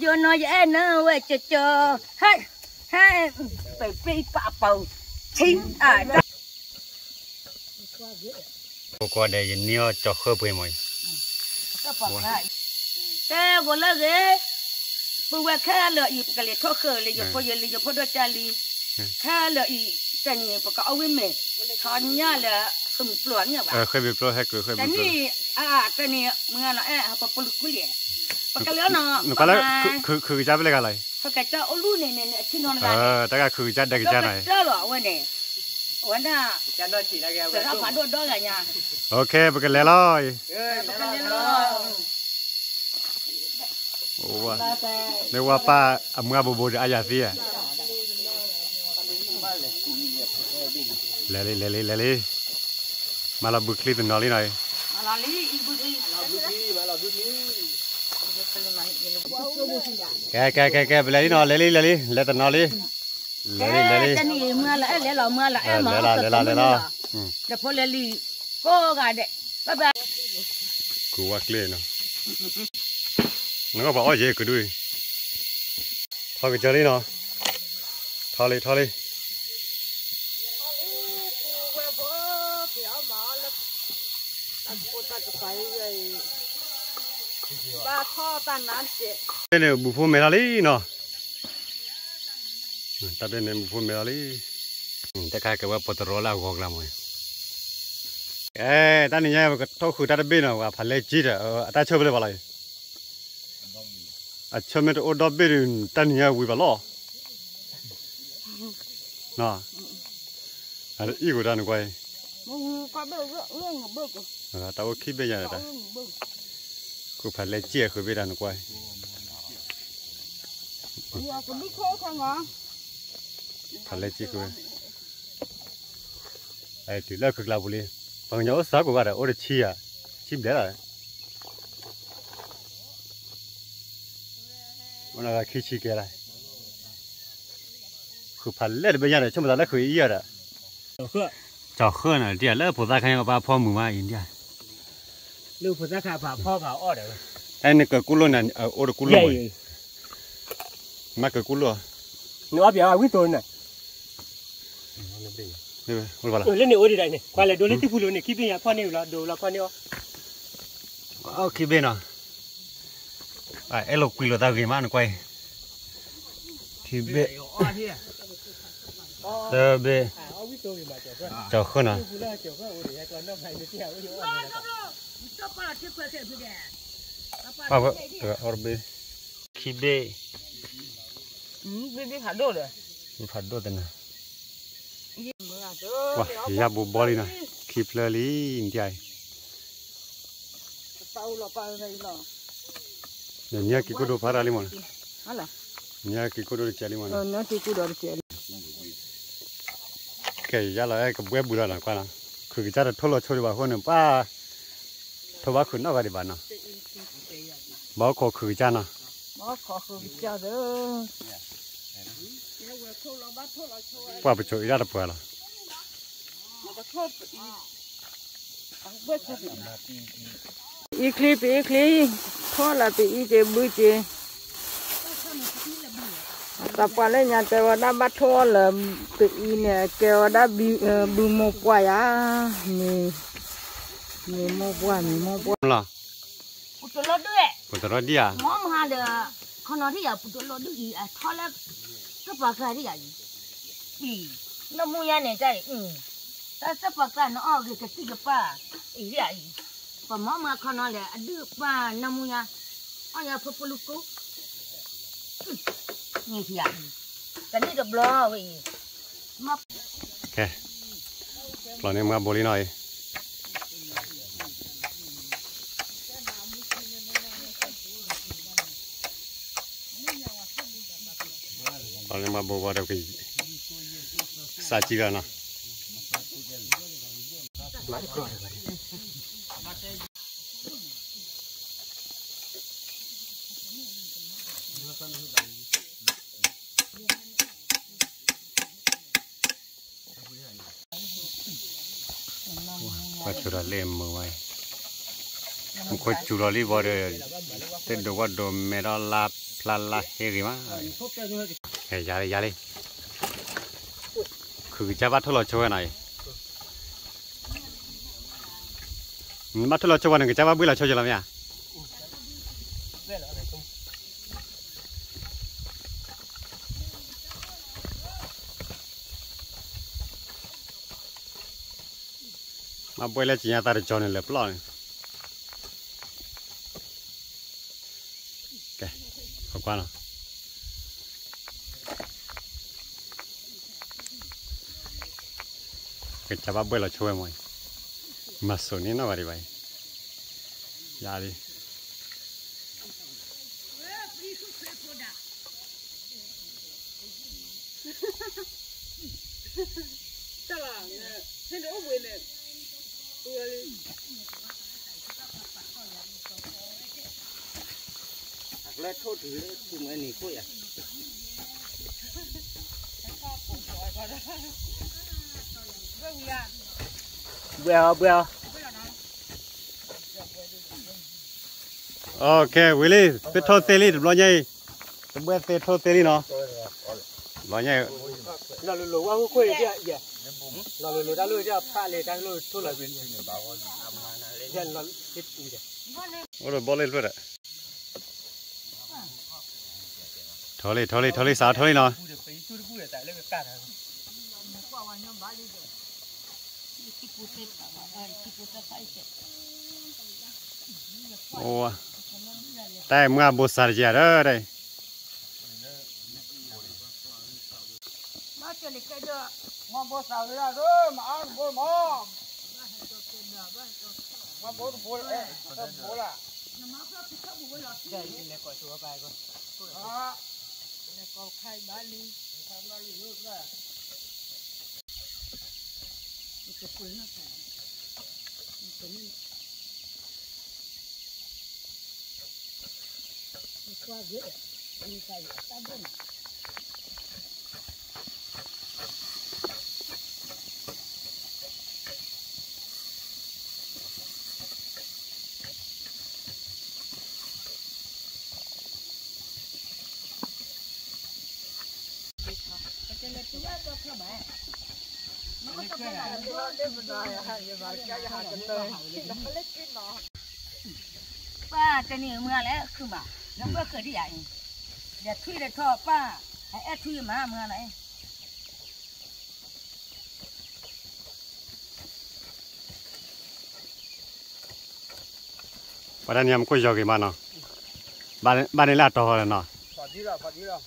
vô nói với nó về chờ chờ hey hey, phải phi bạ bầu. Chín à đó. Qua đây nhiều cho khơi bơi mồi thế vừa lơ ghế bữa qua khá lợ gì cái liệt thuốc khơi liệt phơi liệt phơi đôi chân liệt khá lợ gì cái gì bữa có ông ấy mệt còn nhá là không ờ, bị ploa nhá bạn. Không bị ploa hay cứ không bị ploa cái này à cái này mưa nó ế, họ bật bật cái liệt ปากเลี้ยนากเล้ยคือคือจะไปเลยกันเลยเขาแกจะเอาลู่เนี่ยเนี่ยที่นอนกันเออแต่ก็คือจะได้จะไหนเจ้าหรอวันนี้วันน่ะจะนอนจีนะนกแต่ถ้าผัานโดนโด้วยไรเนี่ยโอเคไปกันเลี้ยลอไปากเลี้ยลยโอ้ว่าเรียกว่าป้าอำงอบูบูจะอายาเสียเลยเลยเลยเลยมาเราบุคลิปหน่อยหน่อยมาเรลีอีบุคลิป แกแกแกแกไปเลยนอเลยเลยเลยเลยแต่นอเลยเลยเลยเลยเมื่อละเลยเราเมื่อละเออมาเลยละเลยละเดี๋ยวพอเลยลีก็กาเด็กบ๊ายบายกูว่าเคลียร์นาะนึกว่าบอกว่าเจ๊กูด้วยทอดกันเจอเลยนาะทอดเลยทอดเลย đây này bù phô mè lý nọ. Ừ, ta đây này bù phô mè lý. Ừ, ta khai cái bắp tơ là gọt làm rồi. Ê ta này nhá cái thau khử ta à, ờ, à, đã biết rồi và phải lấy chi rồi ta chơi với vào này. À chơi mấy cái ô đó biết rồi ta này nhá vui bà lo. Nọ. À ít của ta này quay. Ờ, tao khi bây giờ này cứ phải lấy chia khỏi bên đàn quay. Phải lấy chia khỏi. Ai từ lâu cực là bù liền bằng nhớ sáu của bà đã ôi chia chim đấy rồi nó là khi chi cái này cứ phải lấy được bây giờ này chúng ta lấy khỏi ý à rồi đó chào khưa này đi à, lấy phụ gia khai nhau ba phong mồm mai in đi à. นกว่า có bơ vợ lương của bơ của อ่ะตาโอคิดเป็นยังไงตา lương của bơ กูพันเล็กจีคือเป็นดันกว่า giờ có biết khô không hả พันเล็กจีคือไอ้ที่เลิกคือลาบุรีบางอย่างสักกว่าแต่โอ้เดชีอ่ะชิมได้ละมันอะไรขี้ชีแกอะไรคือพันเล็กเป็นยังไงชั่วโมงละคืออีอ่ะ khựa จ่อเคลื่อนอ่ะเดี๋ยวเลิกผู้ชายเขายังมาพ่อมือมาอินเดีย lưu phụ gia khả phả pho khả ở đấy ไอ้นี่ก็กุลนั่นเออโอ้เดกุลเลย vậy มาก็กุล nó bị ai quý tôi này นี่เว้ยรู้ป่ะล่ะ ừ lên này ôi đi đây này qua lại đồ lên tiếp phụ này khi bây giờ quan này là đồ là quan này เอาคิดเป็นอ่ะไอ้เอโลกุลตาเกมันกว่าคิดเป็น เออเบ ở quý tôi mà chỗ cái จ่อเคลื่อนอ่ะ phụ là chỗ cái ôi để còn nó phải được theo cái cho con là chiếc quẹt cái gì đấy ป้าก็เออออร์เบคิเบ ừ biết biết hả đồ rồi มีผัดด้วยแต่นะ mưa à chứ ว้ายาบุบอลีนะคิปเลอรี่อินเดีย tao là bao này là เนี่ยเนี่ยกิโกโดพาราลิมอน hả là เนี่ยกิโกโดเจลิมอน ờ nó chỉ cứ đồ chuyện แกยาละไอ้กับเว็บบุระนะกว่านะคือจะได้ทดลองช่วยว่าคนนึงป้าทว่าคุณนอกกันดีบ้านนะบอกขอคือจ้าน tớ bê. cho khô nè bà vợ tớ ở bê. Khi bê. Bê bê hạt đô đấy hạt đô thế nè wow ya bu bò đi. nè khi plơ lý in tiai nhà kia cứ đồ phá ra đi mà nhà kia cứ đồ chali mà nhà kia cứ đồ cái giá là cái bữa bữa là qua là cứ cái giá là thôi là chơi vào hơn nữa ba thua ba cứ nó vào đi bạn nào bảo khó cứ giá nào bảo khó cứ giá đó. Qua bị chơi ra được bữa là. Ít clip ít clip. Thôi là bị ít bữa chơi ta qua lên nhà tao đã bắt thua là tự nè kêu đã bị bù một quả á nè nè một quả nè một quả là bút lót đuôi bút lót đi à mắm hà đứa con nói thì à bút lót đuôi à thua là cứ bà cái thì à ừ nó mua nhà này chạy ừ ta sắp bà cái nó ở cái cái cái bà ý à ý bà mắm hà con nói là đưa bà nó mua nhà ở nhà phụ phụ lúc cũ เรียอีปะหมอมาขนมเลยอะดื้อป้าน้ำมูยาอ๋อยาพะปลุกุ นี่ที่อ่ะแต่นี่ก็บล้อเว้ยมา โอเคปล่อยเนี่ยมาบริหน่อยปล่อยเนี่ยมาบอกว่าเดี๋ยวกี่สาจีกันนะ là lên mờ vậy có chủ là đi vào đây tên đồ quạt đồ mẹ đó là là là hệ gì mà hệ giá đi giá đi cứ cha bắt thôi là chơi này bắt thôi là chơi này cái cha bắt bữa là chơi làm gì à မပွဲလဲကျင်ရတာကြောင်းနေလဲပလောက်နေကဲဟောကွာနော်ကချဘာဘွဲလာချိုးမွေမဆုံနေနော်ဗရီဗိုင်ရာလီ คุยอ่ะเบลเบล ok Willy tết thôi tê li lo nhây tụi bữa tết thôi tê li nó. Lo nhây là lù lù ăn quê chứ à dạ. là lù lù đã lù chứ pa lê đã lù thôi dạ, là bên này bảo là là cái gì vậy rồi bỏ lên rồi đấy thôi đi thôi đi thôi đi sao thôi nó ô tay mua bột sả gì đó đây mà bố sao ra rồi mà ăn bố mò mà bố bố là bố là 那马上去看我了。再进来关注我吧，哥。啊。 แล้วก็ไข่บ้านนี้ไข่าอยู่ลูกละมันจะปุ๋ยมากกว่ามันจะนี่มันกว่าเยอะมีใส่ตั้งบน ป้าจะนี่เมื่อแล้วคือมาแล้วเมื่อเกิดที่ใหญ่อย่าทุยได้ท่อป้าไอ้แอทุยมาเมื่อไหนปานนี้มันก็ยอกมาเนาะบ้านบ้านนี้ละต่อเลยเนาะพอดีแล้วพอดีแล้ว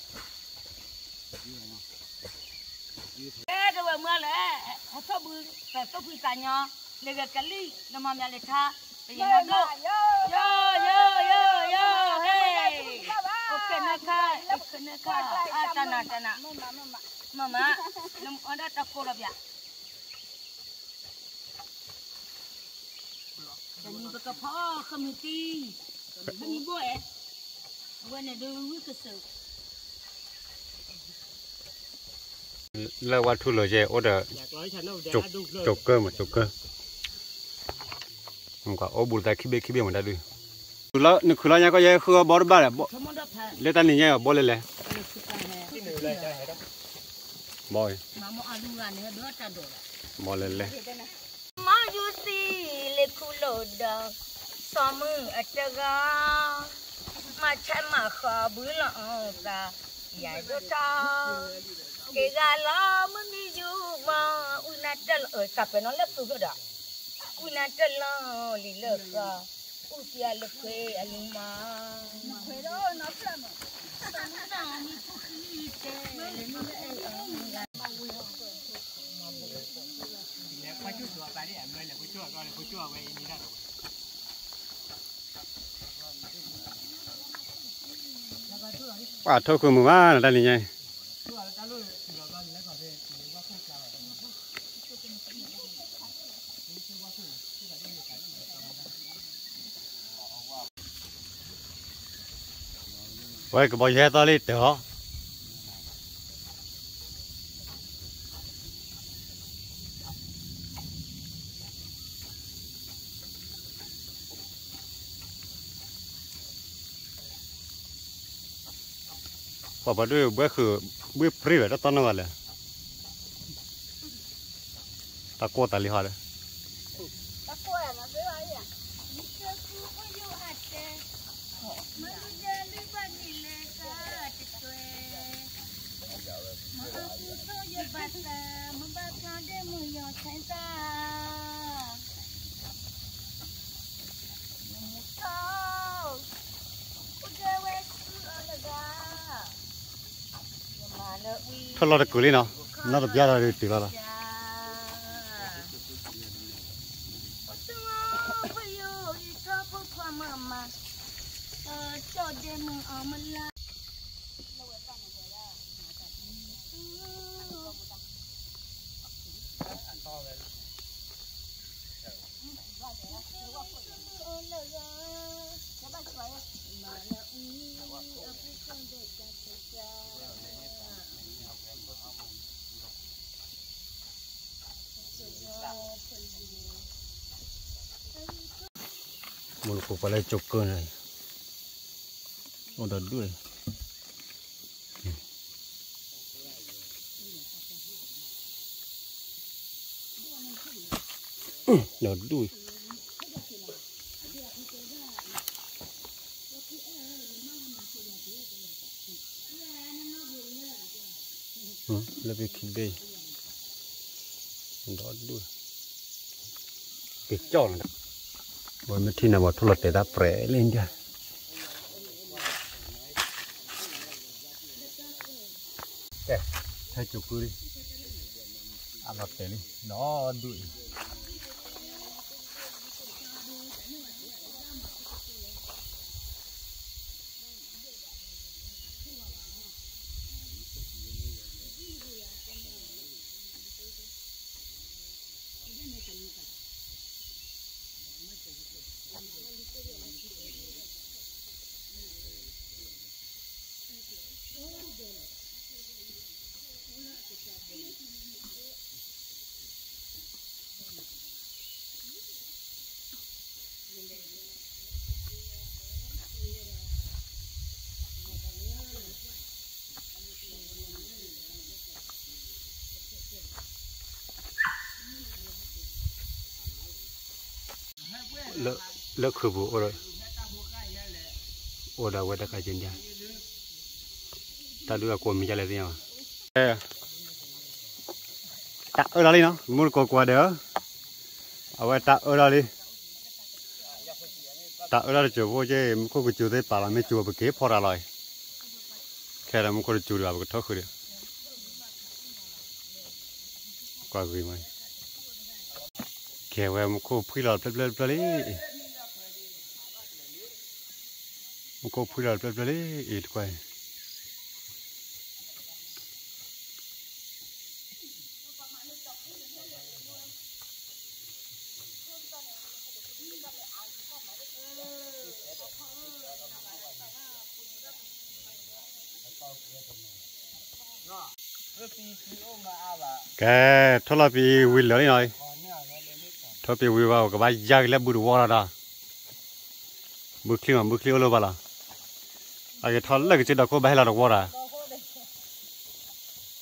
มื่อแล้วเขาชอบมือแต่ต้องพูดกันเนาะเลยกับกะลี่แล้วมาเมียเลยท่าไปยังไงก็โยโยโยโยเฮ้โอเคนะคะโอเคนะคะอาตานาตานามามาน้ำอันนั้นตะโกนแบบจะมีกระเพาะขมิตีขมิบ่อยวันนี้ดูวิกฤต là qua thu lời về ô đờ chụp chụp cơ mà, chụp cơ. Không có. Ô, bùn tay khi bê khi bê mà đã đi. Là nó khử nhà có gì? Khử bỏ ba là bỏ. Lấy tan nhỉ bỏ lên lẹ bỏ bỏ lên lẹ mà ke gala mamiju ma unatal oi kape no lepu goda unatal no lilaka utia lekwe aluma kwero no pramo sanuna ni pukite le no e Hãy subscribe cho kênh Ghiền Mì Gõ Để không bỏ lỡ những video hấp dẫn à thôi cùng mà là đây này vậy cái bòi dê to đi được พอมาด้วยเบื่อคือเบื่อปรี cú đi nó nó được giá là được tỷ ba một lúc phải lấy chục cơ này. Một đợt đuôi đợt đuôi là việc kinh bê đó đuôi việc cho là bởi mất thì nào mà thu lật để đáp prẻ lên chưa thay eh, chụp cứ đi. Ăn lật để đi, nó đuổi. Lỡ, khử vụ rồi Ồ đã quay ta cả chân ra Ta đưa quần mình ra lại thế nào Ta ở đó đi nó, muốn có quà đỡ Ở đây ta ở đó đi Ta ở đó chỗ vô chứ, muốn có cái chỗ đấy bà làm mấy chỗ bà kế phò ra lại Khe là muốn có cái chỗ đó bà thóc khử đi Qua gửi mày kẹo em cô phi lọt bla bla bla đi cô phui lọt bla bla đi ít quay. Cái thôi là bị quỳ lỡ đi rồi thôi bị quỳ vào cái bài giặc là bự quá đó bự kia mà bự kia luôn bà là. อากิทอเลิกจิดอกโคไปให้เราดอกวัวละ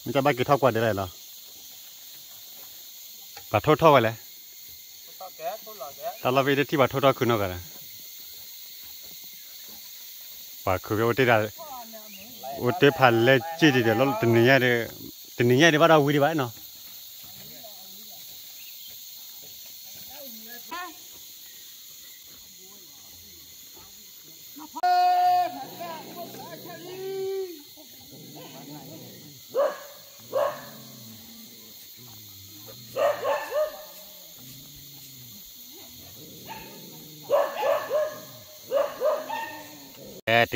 มันจะบ้ากิทอกว่าได้ไรหรอบาททอไปเลยตาเราไปได้ที่บาททอคือนอกกันบาคือก็ได้ได้อุตพันเละจีดีเดี๋ยวเราตึงเนี่ยเดี๋ยวตึงเนี่ยเดี๋ยวว่าเราวิ่งไปเนาะ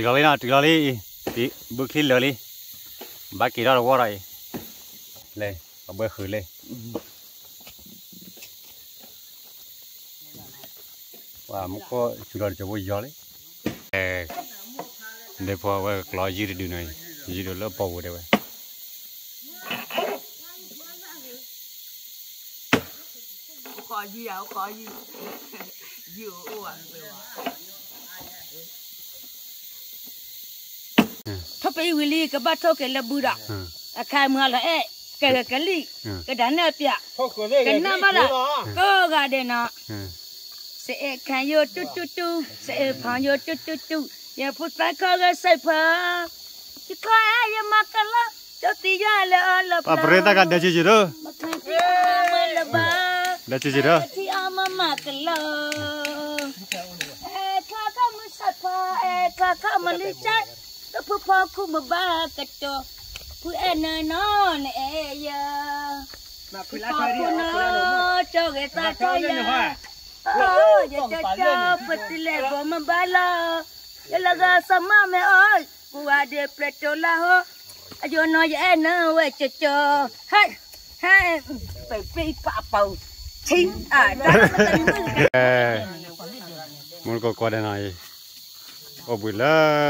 tì lò đi nào tì lò đi tì bước khi lờ đi. Bác kỳ đó là qua rồi lên ở bơi khử lên. Và một có chủ đó cho vui gió đấy. Để phò về lo gì để đi này gì để lớp bầu đấy vậy có gì áo có gì. Dừa uổng rồi. ทบไปวิลีก็บ้าทบกันละบุระ อืม อาคายเมื่อละเอ๊ะแกกะกะลี อืม กะดันเนี่ยเปีย เขาคนเล่น กันน้ำบ้าละก็กะเดนะ อืม เสเอคันโยตุตุตุเสเอพังโยตุตุตุอย่าพูดไปข้อก็ใส่ผ้าที่ข้อเอ้ยมากะละเจ้าตียาละละ ปะเปรตกันเดจิจิโร มาคันที่มาละบ้า เดจิจิโร ที่อามามากะละเอ้ข้าก็มือสัตว์ผ้าเอ้ข้าก็มันลิจัด ก็ผู้พ่อคู่มาบ้ากะโตผู้เอ็นนอนเอ้ย มาคุย Papa ละใครดิ no คุยละหนู cho người ta cho ya. Ờ, giờ cho cho peti le bo ma bala. Ya la ga sama me oi. Ku ade pleto la ho. Ajo no ya na we cho cho. Hai. Hai. Pai pai pa pau. Chi à đó là cái mưa. เออมันก็กอดนายอบุยละอบุยเลยเนาะทอกคือวิอบุยปยาดิ Aku mưa ở sa ya i. อ๋อตะบิออตะตาย La cái nhà phôi chạy lo, thoát được lo sa. Nó lên sao à? Ô ta ô ta biết sa. เอาไว้มันก็ช่วยเนาะมันก็ไม่ช่วยบ่เคยละมันก็ไม่จะรอดดามุด มุขคนละเล่ป้าตาคือยาเกะลิมหมดจิงั้นล่ะ ว่าก็พอชอนยาละไว้เคยมีบ่ฮู้รู้ดาชิมอเอาก็ประมาณนี้ดาชิก็บ่กว่ามีจะแล บีชีบีชี ตะปีชิเนาะเอตะปีชิโดยลาเลเล ปุยตาลอดละบ้าบ่อย เกเดี๋ยวดาชิเจแต่แล้วเคยมีบ่รู้ดาชิมอหึตะปี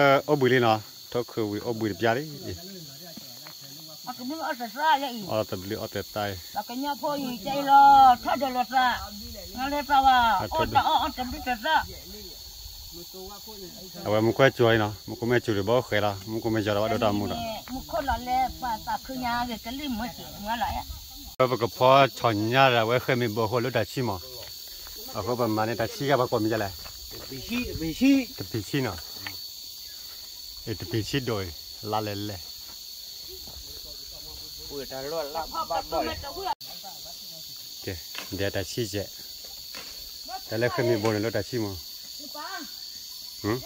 ชิละว่าวิมาลาเลเลลา thóc khử vì ô đi, đẹp cái đấy ở tận liệu ở tận tay cái nhà phôi chạy lo thắt được lọt ra nghe lên sao à ô tao ăn cầm biết ra à mua quay chuối nó mình có mấy chuối bao khỏe là mình có mấy giờ đó đâu đâu mua đó mua có là lẹ và ta cứ nhà cái cái lim mới chỉ mua lại cái vật phô chọn nhà là với khi mình bỏ hồ lúc đã chi mà ở khu vực mà này đã chi cái bà con mình ra lại bị chi bị chi bị chi nào အဲ့တပိချစ်တော့လာလဲလဲကိုယ်တာလောလာဘာတော့ကဲဒါတရှိချက်ဒါလည်းခမီပေါ်လို့တရှိမဟမ်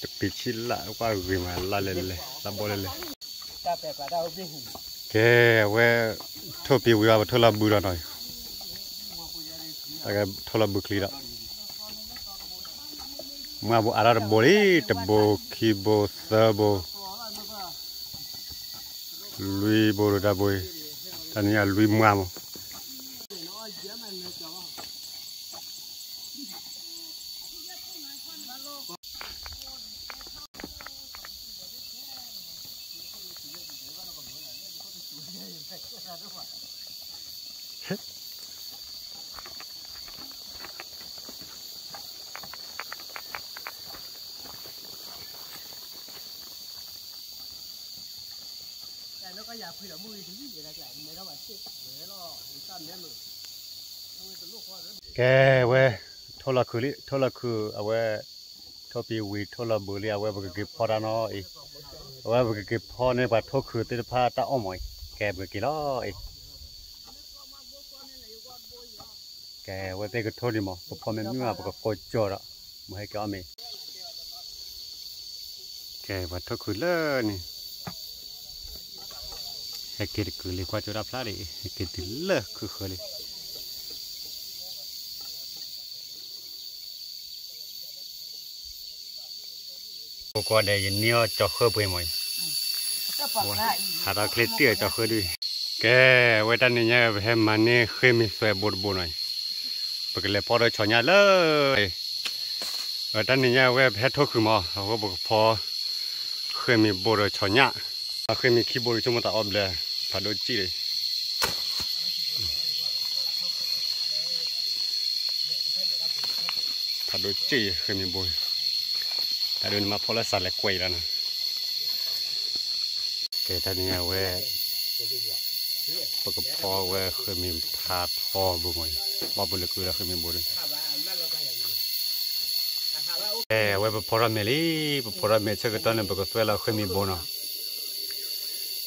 တပိချစ်လာကွာဝေမလာလဲလဲလာပေါ်လဲလဲကဲပါတော့ပြီကဲဝဲထုတ်ပြီးဝေပါထုတ်လာဘူးတော့နော်အဲ့ကထုတ်လာဘူးခလီတော့ Mau arar boli tebo kibo sabo lui boru da boy tania lui mamo 家亏了，没有一点那个，没干嘛去，没了，你干面了，因为这路花人。该喂，偷了口里，偷了口啊喂，偷皮喂，偷了毛里啊喂，不给给跑了喏，哎，喂不给给跑呢，把偷口对着怕打奥麦，该不给了哎。ကဲဝတဲ့ကထိုးဒီမပဖမမြာပကကိုကြောရမဟဲကအမေကဲဝတ်ထုတ်ခုလဲနီ cái cứ lấy qua chỗ đạp lá để cái thứ lơ cứ khởi lên qua đây nhiều cho khơi bơi mọi hạt ác liệt tiếc cho khơi đi cái vậy ta nên nhớ về mà nè khơi mình xoay bột bột này bởi cái pho đó cho nhà lơ vậy ta nên nhớ về hết thuốc cứ mà không có pho khơi mình bột cho nhà khơi mình khi bột cho mình ta ôm lên phải đôi chi đi phải đôi chi khơi mi bột แต่เดินมาพอละสัตว์และกวยแล้วนะเกตอนนี้เว้ยปกปอเว้ยเคยมีพาทอบุ้งไงบ่บุลคือแล้วเคยมีบุญเอ้เว้ยปพอระเมลีปพอระเมเชก็ตอนนี้ปกตัวเราเคยมีบุญเนะ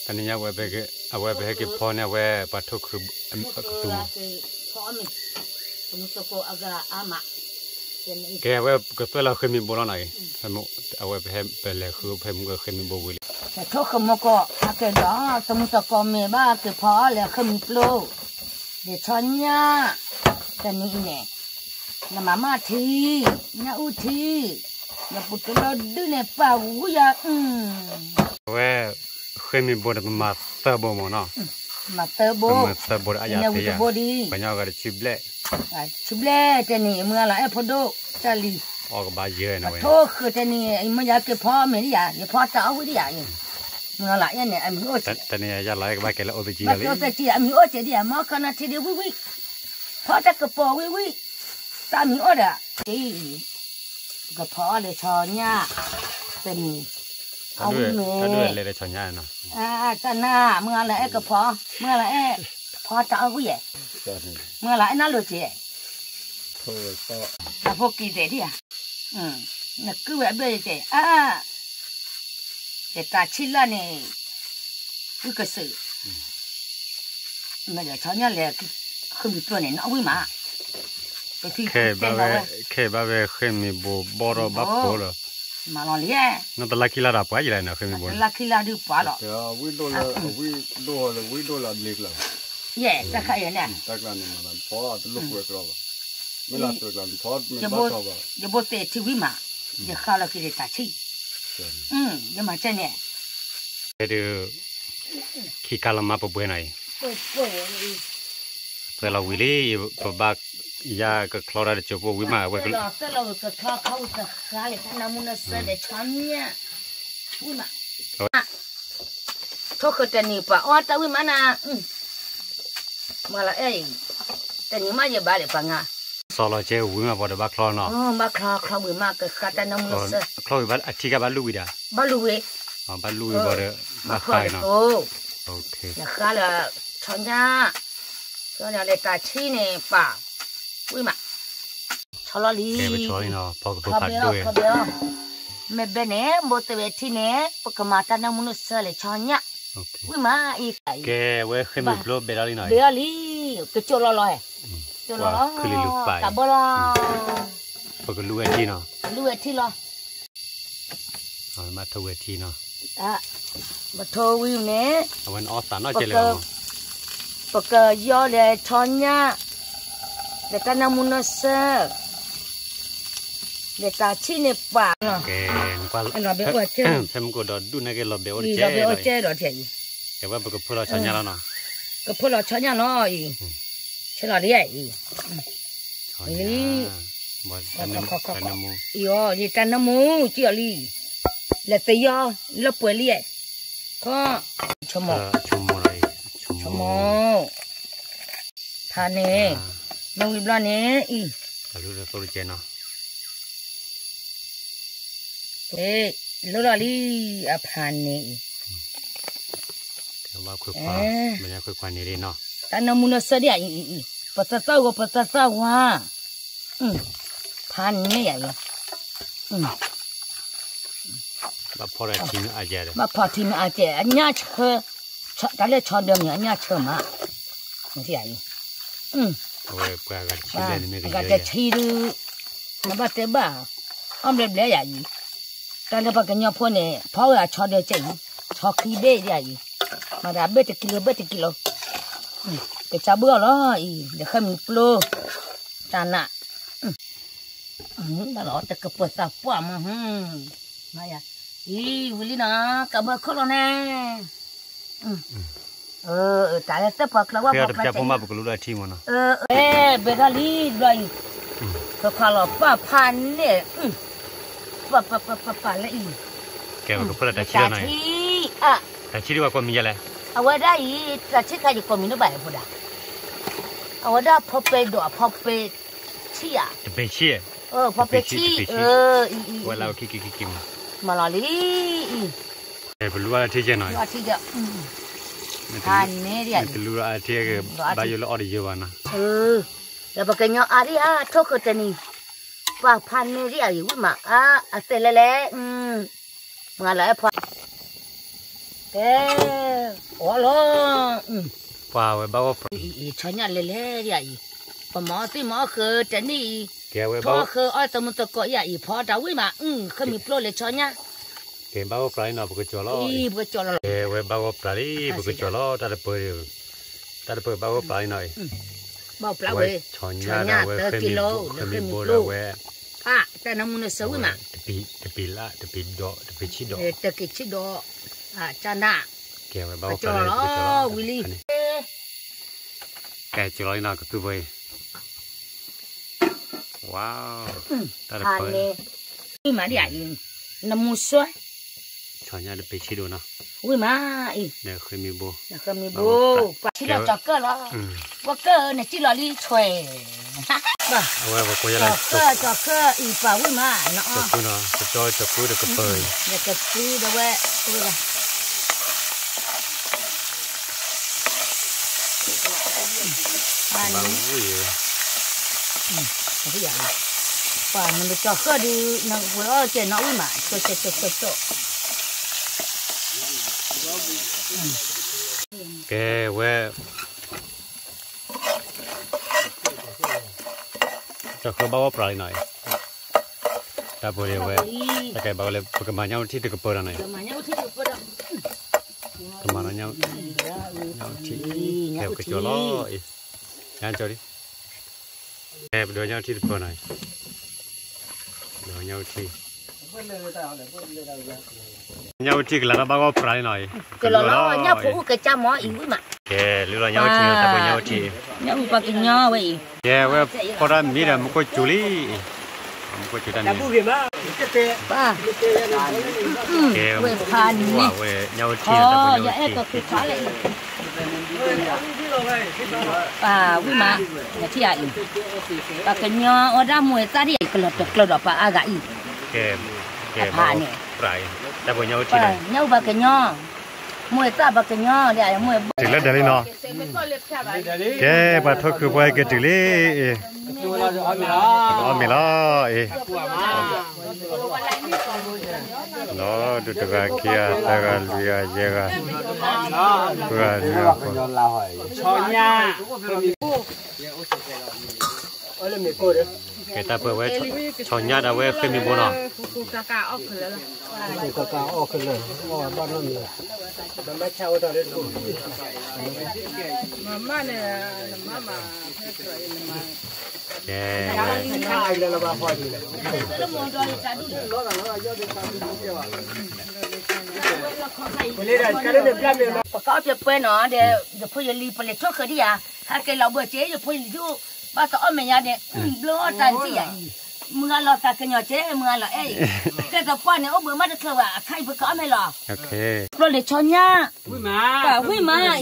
ตอนนี้เอาไว้ไปเอาไว้ไปให้กิพอเนี่ยเอาวปัทุกครุตุมแกเอาไว้ก็ตัวเราเคยมีโบราณไหนสมุเอาไว้ไปให้ไปเลยคือเปมึก็เคยมีโบวิลแต่ทุกคนมก็อาเกล้อสมุตะกอเมบ้าเกพอแล้วเคยมีโปรเดี๋ยวช้อนยาแตอนนี้เนี่ยนมามาทีน้าอุทีน้าปุตตะเราดูเนี่ยป่าวกูยาอืมเว้ เคยมีบุญมาเติบโตมั้งเนาะมาเตอร์โบมาเติบโตอายาเนี่ยวุเตีตยโบดีปัญญาก็ได้ชิบเล่ชุบเล่แต่นี่เมื่อไรพอดูจาลีออกบาเยอะนะเว้ยโทษคือแต่นี่ไอ้มันอยากเก็บพ่อเมียอย่าอย่าพ่อเจ้าวิทยาอย่างเมื่อไรเนี่ยไอ้มีโอ้แต่แต่เนี่ยยาไล่ก็บาเกลโอตจีบัดเลยเจ้าแต่จีไอ้มีโอ้เจดีมาขนาดที่เดียววิวิพ่อจะกระปอวิวิตามีโอ้เด้อจีกระเพาะเลยชอเนี่ยแต่นี่ ông à, à cái na mưa lại cái phó mưa lại phó cháu cái gì mưa lại nó lừa chị thôi sao à phô kỳ thế đi à? Ừ nó cứ vậy bây giờ à để ta chỉ ừ. là này cái sự. Mà giờ cháu nhà lệ không bị tuần này nó vui mà. Khi bà về khi bà về khi mình bố bỏ rồi bắt bố rồi mà lo lý à. nó ta laki là đạp quá gì đây nào khi mình buồn laki là đi quá lọ window là window là window là liệt là yeah dạ, chắc khai nè. Ừ, chắc là nè mà làm phó lúc ừ. vừa rồi. Mình làm được làm phó mình bắt đầu rồi giờ bố giờ dạ, tệ chỉ vi mà. Ừ. Dạ, giờ khai là kia để ta chi. Ừ giờ mà chân nè. Cái điều khi kalam apa buenai Tôi là đi bố bác ya ka chlora de chopo wi ma wa ka lo ka kha khau ta kha le ta namu na sa de chamia wi ma thôi cái tên này pa ở tao wi ma na mà là ấy tên này mà giờ ba? để pa nga sao là chơi wi ma vào để bà chlora nó ừ bà chlora chlora wi ma cái kha ta namu na sa chlora bà à thì cái bà lui đã bà lui à bà lui vào ba bà khai nó ok nhà kha là chọn ra cho nên là ta chi này pa ui mà. Cho lo li cái bữa chơi nó bỏ cái bát đuôi mẹ bé nè bố tớ bé thì nè bố cái mặt nó muốn sờ lại cho nhá. Ui mà y cái cái về khi mình lo bé đi nói bé đi cái chỗ lo lo chỗ lo lo cứ đi lúc bài cả bơ lo. Ừ. Bố cái lúa thì nó. Lúa thì lo. Rồi mà thua thì nó. À mà thua vui nè. Mình ở sẵn nó chơi rồi bố cái do để cho nhá chonya. Le kana munu se. Le ta chi pa. cái qua Anh nói bé ủa chứ. thêm có đó đun cái lò Ni chế lo be o rồi che lo che. cái bà cái phô cho nhà nó nè Ke pula chonya no i. Che lo dia i. cho Ý. nhà em Khó, khó, khó, anh khó. em mua yo ni ta na mu chi li le te yo le pu li e ko chomo ờ mua này chum mua chomo Nông hiệp lo nè y. Lũ là tôi chơi nó. Ê, lũ là đi ập hàn nè. Cái bao khuyết khoa, bây giờ khuyết khoa nè đi nó. Ta nông muốn nó sơ đi à y y y. Bật sơ sơ bật sơ sơ hoa. Ừ, hàn nè à y. Ừ. မဖော်ရတင်အကြရမဖော်တင်အကြအညာချေဒါလည်းချောင်းတယ်အညာချေမှာမဖြစ်ရဘူးอืม cái cái cái gì chi được nó bắt tế bà ông đẹp lẽ gì ta là bắt cái nhau phone này phao là cho được chạy cho khí bê đi gì mà đã bê được kilo bê được kilo Ừ, cái cha bữa đó ý để khăm mình plo ta เออตยแวแต่ปักแล้วว่าปักแจะพูมาปกได้ทีมันเออเออเบกาลีด้วยก็ขลอป้าพันเนี่ยป้าป้าป้าป้าป้าละอีแกก็พูดแต่ชื่อหน่อยอะแต่ชื่อว่าคนมีอะไรเอาได้อีแต่ชื่อใครจะคนมีนบ่ายพูดอะเอาได้พอเปดอพอเปเชี่ยจะไปเชี่ยเออพอเปชี้เอออีอีว่าเราคิกิกคิกมามาลอลีเออเป็นรู้ว่าที่เจหน่อยว่าที่เจอื Aneria. Telu atia ke bayu lo ori jebana. Eh, ya pakainya ari ah toko tani. Pa paneria yu ma ah aselele hmm malai pa. Eh, walo. Pa we bawa pro. I chanya lele dia i. Pa mo si mo ke tani. Kia we bawa. Toko ai tamu toko ya i pa da we ma hmm kami pro le chanya thì bao cái nào bực cho lo. À, bực cho lo. Thì về bao cái bực cho lo ta được bơi ta được bơi bao cái này. Ừ. Bao cái lại, cho nhà tới kilo được cái mì lu à ta nằm nó xấu mà. Bị bị la bị đỏ bì chít đỏ. Ta bì chít đỏ. À cha na kẻ về bao cái lo Willy. Kẻ cho lo nào cái cứ về wow ừ. ta được à, bơi. đi mà đi à, ừ. năm mua suối ชอยาเดไปชิดูเนาะอุ้ยมาอีเดี๋ยวเคยมีโบเดี๋ยวเคยมีโบชิลจอกเกอร์แล้วว่าเกอร์เนี่ยชิลอรี่ช่วยบ่เอาไว้ว่ากูจะอะไรจอกเกอร์จอกเกอร์อีป่าอุ้ยมาเนาะจอกกูเนาะจะจอยจอกกูเดี๋ยวก็เปิดเดี๋ยวก็ซื้อเดี๋ยวแวะอุ้ยอันนี้อุ้ยป่ามันไปจอกเกอร์ดูนักเวอร์เจนเอาอุ้ยมาโตโตโตโต 예, 왜. cho khơ bao bắp lại này. Ta bồi về ta cái bao lệ cái mà nhau thì được cái bờ này. Cái mà nhau thì được bờ cái mà nhau. Nhau thì theo cái chỗ lo ăn cho đi. Em đưa nhau thì được bờ này. Đưa nhau thì nhau chỉ là nó bao gồm phải nói cái lò nó nhau phụ cái cha mỏ ý mà. Kệ lưu à. là nhau chỉ là tao nhau chỉ nhau bao cái nhau vậy. Kệ vậy có ra mi là một cái chú lý. Một ừ, dạ, cái chú đàn ba. Kệ vậy nhau chỉ là tao nhau chỉ à quý mà nhà chị ạ. Bà cái nhau ở ra mùa ra đi. Cái lọt cái lọt bà à gãy kệ ကဲဘာပရိုင်းတပယ်ညောင်းတိ ba nhau ba cái nho mùi ta ba cái nho để mùi ဒီလက်တယ်နော်ကဲဘာထုတ်ခပွဲကတိလေအော်မီလာအေးနော်တူတကကီယာတကလူရရေကသူကလူရကို cho nha ở đây mình coi người ta bơi với cho nhà đã với khi mình bố nó cái cá ô cái lửa ô ba năm rồi nó mới theo Cái đến cái mama này cái Yeah. có cho quên nó để giờ phơi giờ li phải lấy thuốc khởi đi à hai cái lão bữa chế, giờ phơi du Bác có mình ra để lo tan chi vậy. Mưa lo ta cái nhỏ chế mưa lo ấy. Cái tập quan này ông bữa mắt được à khai vừa có mấy lo. Ok. Lo để cho nhá. Quý mà. Bà quý mà.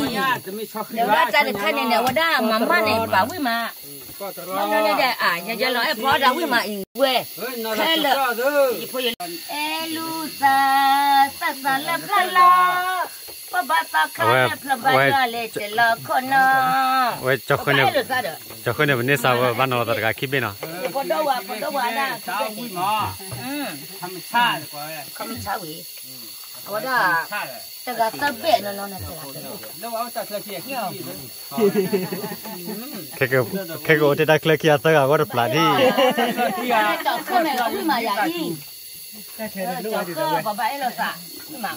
Nếu ra ta được khai này nếu ra mà má này bà quý mà. Nó nó nó à giờ giờ lo em phó ra quý mà ý quê. Khai lợ. Elu ta ta ta la khai lo. 喂，结婚了，结婚了，你啥办了？这个去边了？不到啊，不到啊，那。嗯。他们差的，他们差位。我这这个这边的弄的这个。那我这这边。开个开个，我这打开去啊，这个我的不拉的。找客没了，为嘛呀？因。找客不白了噻，为嘛？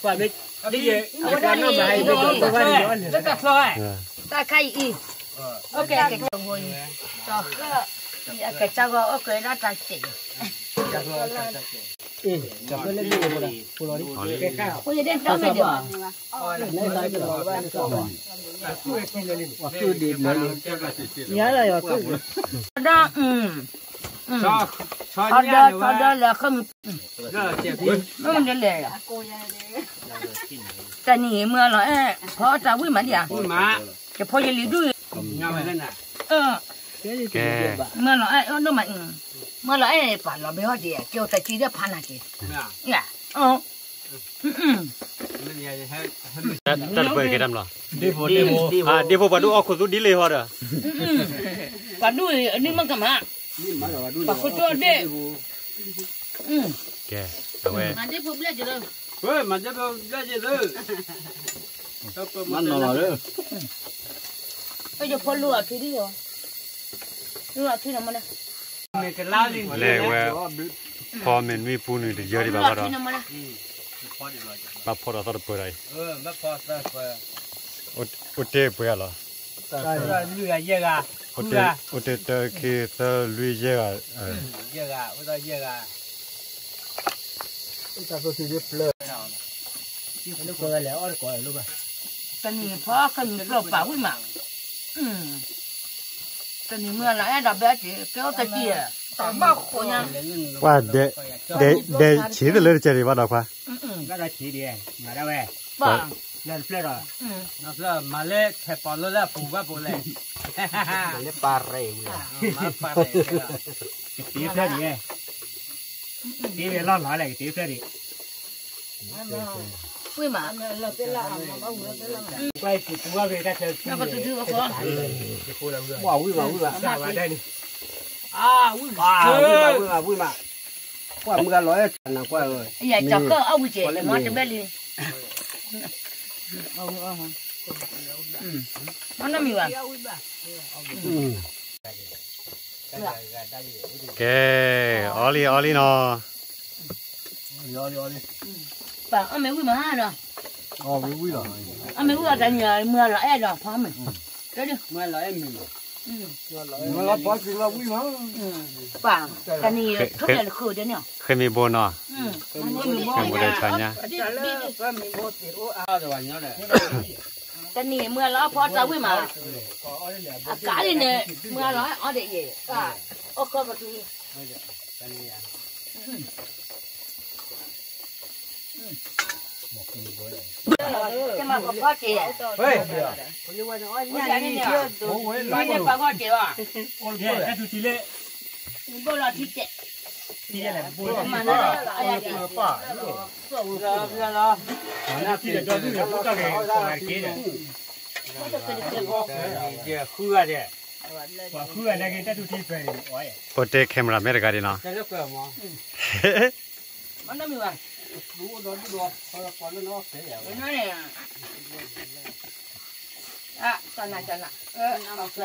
怪没。 ဒီအဝဒနာဘာလို့ဘာလို့တက်ခလိုက်တက်ခိုင်ဤโอเคကဲတော့ဟိုတော့ဒီအကကြောက်โอเคတော့တက်တယ်တက်တော့တက်တယ်เออจับเล่นนี่โปรลิโปรลิแกข้าวโอ้ยเด็ดต้องไม่เดี๋ยวอ๋อไม่ได้ก็ว่าไม่ต้องอ่ะคือเด็ดเลยเนี่ยล่ะยอดก็ดาอืม Ừ. cho sọ đó, sọ đó là không. Đó chè phi. Nó mình lệ. Ta nhỉ mưa rồi, phó ta quý mà đi à. Quý mà. Cái phó gì đuôi. Nhau mày lên à. Ờ. Mưa rồi, nó mạnh. Mưa rồi, phải là bé gì, à? kêu ta chỉ để phản là gì. Dạ. Dạ. Ừ. Nè. Ờ. Đã bơi cái đâm rồi. Đi vô đi vô. À đi vô và đu ô khu đi lê hoa rồi. Và đu đi mang cầm hạ. nữa Mắt nó là nữa bây giờ phôi lúa thì đi rồi lúa thì nó mà nè Mày cái lao đi လေဝဲဖော်မင်မီပူနေတကြရီပါ lúa တော့ thì nó mà nè ဘာဖော်တော့ပွဲရိုင်း Ừ, bắt phò ra phò ဥတေ Ote dạ. ote à. ừ, ta ki ta lui yega. Yega, ote yega. Ote so si de ple. Lúc rồi là ở cõi lúc à. Tân niệm phó cần được bảo quý mạng. Ừ. Tân niệm mưa lại đập bé chỉ kéo ta kia. Dạ, dạ. Qua để để để chỉ được lên chơi đi bắt đầu qua. Ừ, bắt đầu chỉ đi, mà đâu về. Vâng. Lên phê rồi ừ. Nó phê mà lê Thẻ bỏ lô ra phù bá phù lê Ini pare. tí phê đi tí về lo lại tí phê đi quên mà. Quay thì cũng qua về ta chơi nó có từ từ có khó Wow, vui mà, vui mà. sao vào đây đi À, vui mà, vui mà, vui mà. Qua mưa nói là qua rồi. giờ cho cơ ông chị mà cho bé đi nó nó mì vào Ừ. ok oli oli nó bà ông mẹ vui mà ha rồi Ờ, vui vui rồi. ông mẹ vui là cái nhờ mưa là ai rồi phá mình đấy đi Mưa nói em mình. ừ Mà là bỏ chuyện là vui mà. ừ bà cái này thuốc này là khử đấy nhở เคยมีโบนอ่ะ ừ เคยโบได้ชันเนี่ย 这么不好吃，喂，我就问我伢你叫都，你这不好吃哇？我这这都吃嘞，你不老吃这。ဒီရလည်းပို့တယ်။မှန်လား။အဲ့ဒါကပါ။ဆော့ဘူးလား။ပြန်လား။ဘာနာကြည့်တော့သူကပုတ်တယ်ကိုယ်ကကြည့်တယ်။ဘာတော့ကြည့်တော့။ကြည့်ခူးရတယ်။ဘာခုကလည်းကတက်တူတိပဲဟောရ။ပေါ်တဲ့ကင်မရာမဲ့ကြတယ်နော်။တက်တော့ကောမ။မနမီပါ။ ôi โปรเจกต์แคมราเมริกาดีเนาะ Cái lúc rồi mà. mà nó mì vào Đủ đó, đủ đó. Thôi, còn nó thế vậy. cái nó này à cho này cho này ờ ok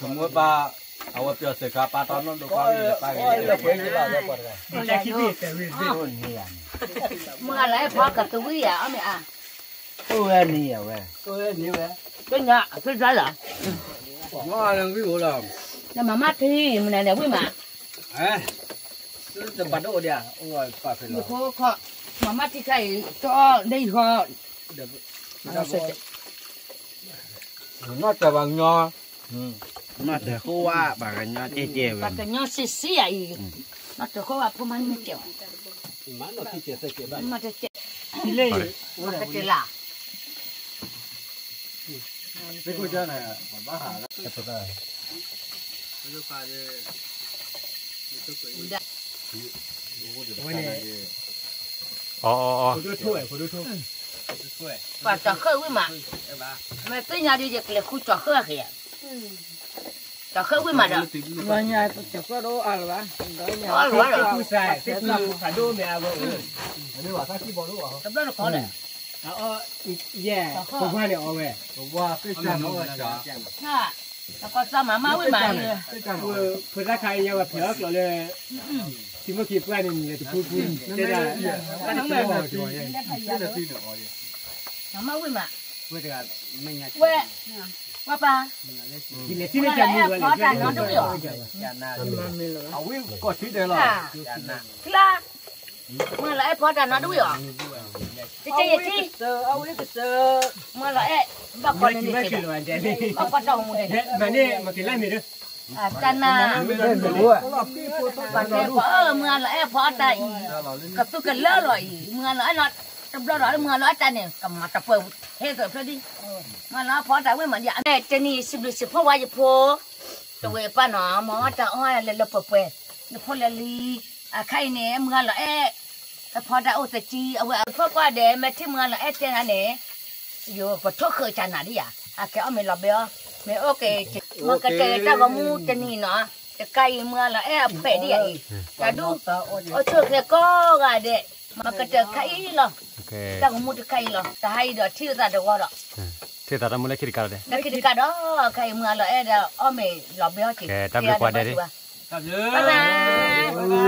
Semua ba awak pia seka patan non do kali da pagi. nó chạy khi biết tại vì mưa lại phá cả túi à ông mẹ à Tôi ni à we. Tôi ni we. cái nhà cái giá là Nó là cái gì làm? nhưng mà mát thì mình này này vui mà À. Tôi bắt đầu đi à. Ôi, phải phải được khó khó mà mát thì cái cho đây họ nó sẽ Nó trở bằng nho. Nó trở khô bà cái nho chê chê bắt cái nhau xì xì à nó cho khó vào không ăn mấy kiểu Má nó chê chê chê chê mà tí lệ mà cái là. Cái cô cha này bà hà đó. Cái đó. ôi này 我呢？哦哦哦。我都出来，我都出。và ờ, ờ, ờ. trò ừ. khơi với mà mà tới nhà đi việc khu trò khơi à kìa. Ừ. Trò khơi với mà đó mà nhà trò khơi đâu à là đó là cái khu xài cái khu xài đâu mẹ vợ nếu mà các chị bỏ đâu à? Tập đó là khó này ờ yeah không phải là ở về. Qua cái trò nó là trò nó có sao mà máu với mà cái trò vừa vừa ra khai nhau là phở rồi ừ thì mới kịp quay nên thì phun, cô thế là cái này mẹ Cái là tin được rồi. nó má với mà Quê thì mình nhà quê papa thì là xin Mà chào lại mừng phó nó đúng rồi Chà na. À wi có chuyện đấy rồi, à Chà na. là mà lại phó trà nó đúng rồi thế chơi gì chứ cái sơ. mà lại con này, nên con đâu mà mà cái này mình À, à. bà kêu phó mà lại phó phở tại, cặp tôi cần lỡ rồi. Mà lại nó trong đó đó mưa lại cha này cầm mặt tập phơi hết rồi phải đi. Mà nó phở tại với mình. Dạ này này xịt xịt phó qua phó tôi về pa nó mà trà oi là à, lỡ phơi nó phơi là li à khai nè mà lại phó trà ô chi. À qua để mà thêm mà lại trên này yo pa thuốc khơi chân này đi à? À cái ông mình làm béo 没 OK，我个这这个木的你呢，这盖一木了，哎，白的哎，那都我做个高个的，我个这盖了，这个木的盖了，这还有的梯子的我了。thế ta đang muốn lấy cái card đấy lấy cái card đó cái mưa là ở đây ở mày lọt béo chị cái tao được qua đây đi Bye bye.